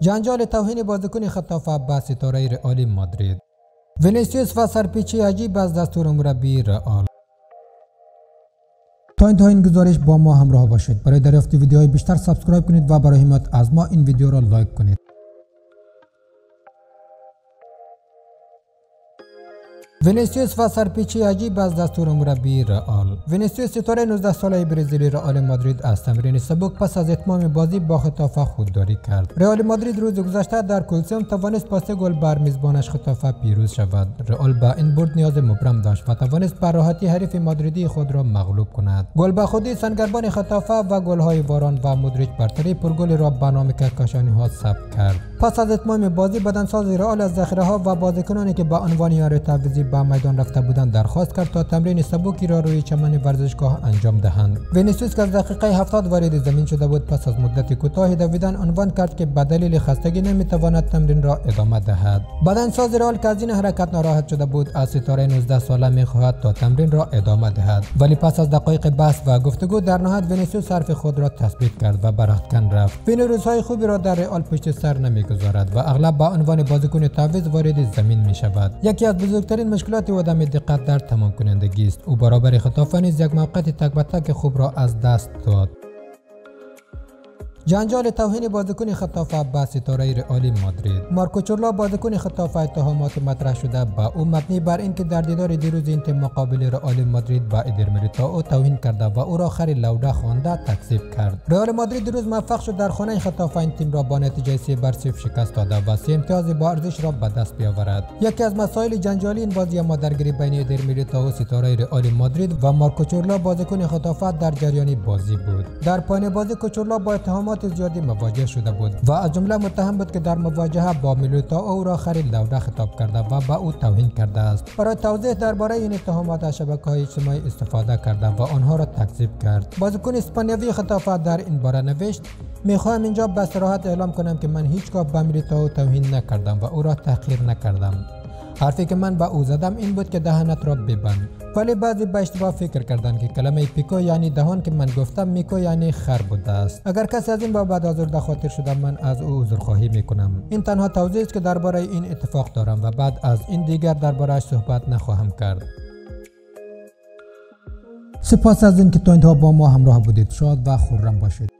جنجال توهین بازیکن ختافه به ستاره رئال مادرید. ونیسیوس و سرپیچی عجیب از دستور مربی رئال. تا انتها این گزارش با ما همراه باشید. برای دریافت ویدیوهای بیشتر subscribe کنید و برای حمایت از ما این ویدیو را لایک کنید. ونیسیوس و سرپیچی عجیب از دستور مربی رئال ونیسیوس ستاره 19 ساله برزیلی رئال مادرید از تمرین سبک پس از اتمام بازی با ختافه خودداری کرد رئال مادرید روز گذشته در کلیسئوم توانست با سه گل بر میزبانش ختافه پیروز شود رئال به این برد نیاز مبرم داشت و توانست به راحتی حریف مادریدی خود را مغلوب کند گل به خودی سنگربان خطافه و گلهای واران و مدریج برتری پرگل را به نام کهکشانی ها ثبت کرد پس از اتمام بازی بدنساز رئال از ذخیره ها و بازیکنانی که به عنوان یار تعویضی به میدان رفته بودند درخواست کرد تا تمرین سبکی را روی چمن ورزشگاه انجام دهند. ونیسیوس که از دقیقه 70 وارد زمین شده بود پس از مدت کوتاهی دویدن عنوان کرد که به دلیل خستگی نمی‌تواند تمرین را ادامه دهد. بدنساز رئال که از این حرکت ناراحت شده بود از ستاره 19 ساله می‌خواهد تا تمرین را ادامه دهد. ولی پس از دقایق بحث و گفتگو در نهایت ونیسیوس حرف خود را تثبیت کرد و برختکن رفت. وینی روزهای خوبی را در رئال پشت سر نمی‌گذارد و اغلب با عنوان بازیکن تعویض وارد زمین می شود یکی از بزرگترین مشکلات عدم دقت در تمام کنندگی است. او برابر خطافه نیز یک موقعیت تک به تک خوب را از دست داد. جنجال توهین بازیکن خطافه به ستاره رئال مادرید. مارکو چورلا بازیکن خطافه اتهامات مطرح شده با او مبنی بر اینکه در دیدار دیروز این تیم مقابل رئال مادرید با ادر میلیتائو توهین کرده و او را خری لوده خوانده تکذیب کرد. رئال مادرید دیروز موفق شد در خانه خطافه این تیم را با نتیجه 3 بر 0 شکست داده و سه امتیاز با ارزش را به دست بیاورد. یکی از مسائل جنجالی این بازی ما درگیری بین ادر میلیتائو ستاره رئال مادرید و مارکو چورلا بازیکن خطافه در جریان بازی بود. در پایان بازی کوچورلا با اتهامات زیادی مواجه شده بود و از جمله متهم بود که در مواجهه با میلیتا او را خرید لوده خطاب کرده و با او توهین کرده است. برای توضیح درباره این اتهامات از شبکه های اجتماعی استفاده کرده و آنها را تکذیب کرد. بازیکن اسپانیوی خطافه در این باره نوشت می‌خواهم اینجا به صراحت اعلام کنم که من هیچگاه به میلیتائو توهین نکردم و او را تحقیر نکردم. حرفی که من به او زدم این بود که دهنت را ببند. ولی بعضی به اشتباه فکر کردن که کلمه پیکو یعنی دهان که من گفتم میکو یعنی خر بوده است. اگر کسی از این بابت آزرده خاطر شده من از او عذرخواهی می‌کنم. این تنها توضیح است که درباره این اتفاق دارم و بعد از این دیگر دربارهش صحبت نخواهم کرد. سپاس از اینکه تا انتها با ما همراه بودید. شاد و خورم باشید.